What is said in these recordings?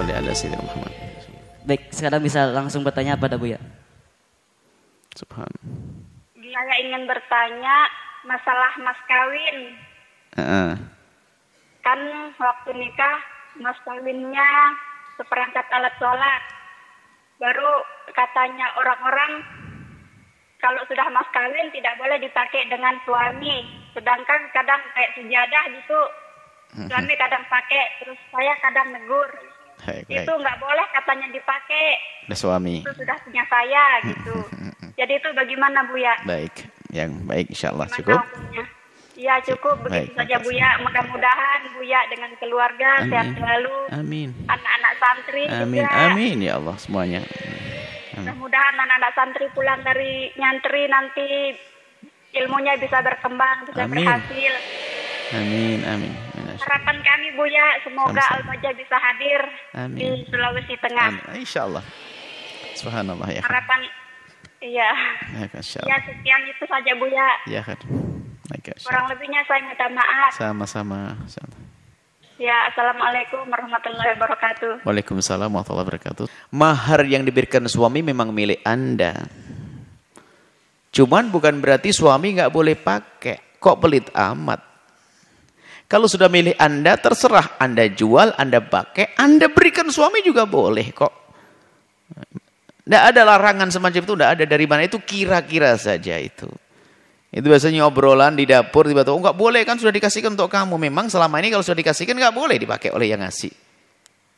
ala sayyidina Muhammad. Baik, sekarang bisa langsung bertanya pada Buya. Subhan. Saya ingin bertanya masalah mas kawin. Heeh. Kan waktu nikah mas kawinnya seperangkat alat sholat. Baru katanya orang-orang kalau sudah mas kawin tidak boleh dipakai dengan suami. Sedangkan kadang kayak sejadah gitu suami kadang pakai terus saya kadang negur. Baik, baik. Itu nggak boleh katanya dipakai. Suami. Itu sudah punya saya gitu. Jadi itu bagaimana Bu ya? Baik. Yang baik insyaallah Gimana cukup. hukumnya? Ya cukup begitu Baik, saja. Bu ya. Mudah-mudahan Bu ya dengan keluarga sehat Amin. selalu. Amin. Anak-anak santri Amin. juga. Amin ya Allah semuanya. Mudah-mudahan anak-anak santri pulang dari nyantri nanti ilmunya bisa berkembang, bisa Amin. berhasil. Amin. Amin. Amin. Harapan kami Bu ya, semoga. Al-Majah bisa hadir Amin. di Sulawesi Tengah. Amin. Insyaallah. Subhanallah ya. Harapan Iya. Ya, Ya sekian itu saja Bu ya. Ya kan. Kurang lebihnya saya minta maaf. Sama-sama. Ya, Assalamualaikum warahmatullahi wabarakatuh. Waalaikumsalam warahmatullahi wabarakatuh. Mahar yang diberikan suami memang milik Anda. Cuman bukan berarti suami nggak boleh pakai. Kok pelit amat? Kalau sudah milik Anda, terserah Anda jual, Anda pakai, Anda berikan suami juga boleh kok. Tidak ada larangan semacam itu, tidak ada dari mana. Itu kira-kira saja itu. Itu biasanya obrolan di dapur, tiba-tiba, oh nggak boleh kan sudah dikasihkan untuk kamu. Memang selama ini kalau sudah dikasihkan nggak boleh dipakai oleh yang ngasih.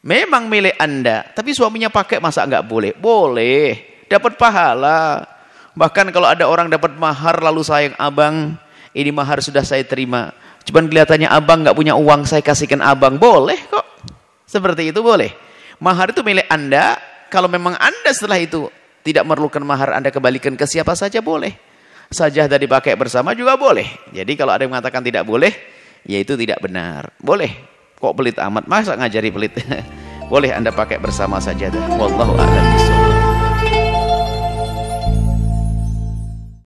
Memang milik anda, tapi suaminya pakai masa nggak boleh? Boleh, dapat pahala. Bahkan kalau ada orang dapat mahar lalu sayang abang, ini mahar sudah saya terima. Cuman kelihatannya abang nggak punya uang, saya kasihkan abang. Boleh kok. Seperti itu boleh. Mahar itu milik anda. Kalau memang anda setelah itu tidak memerlukan mahar, anda kembalikan ke siapa saja boleh. Sajadah dipakai bersama juga boleh. Jadi kalau ada yang mengatakan tidak boleh, ya itu tidak benar. Boleh. Kok pelit amat? Masa ngajari pelit? boleh anda pakai bersama sajadah. Wallahu a'lam.